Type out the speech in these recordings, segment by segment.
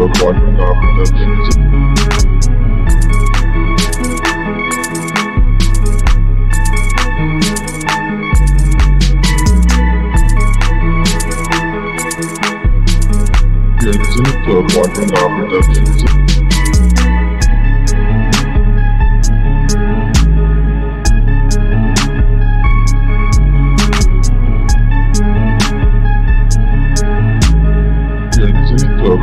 listening to a Quadrant R production. You're listening to a Quadrant R production.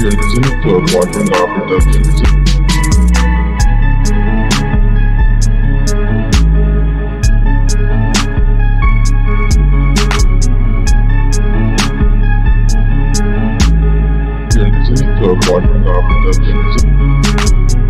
You're listening to a Quadrant R production. You're listening to a Quadrant R production.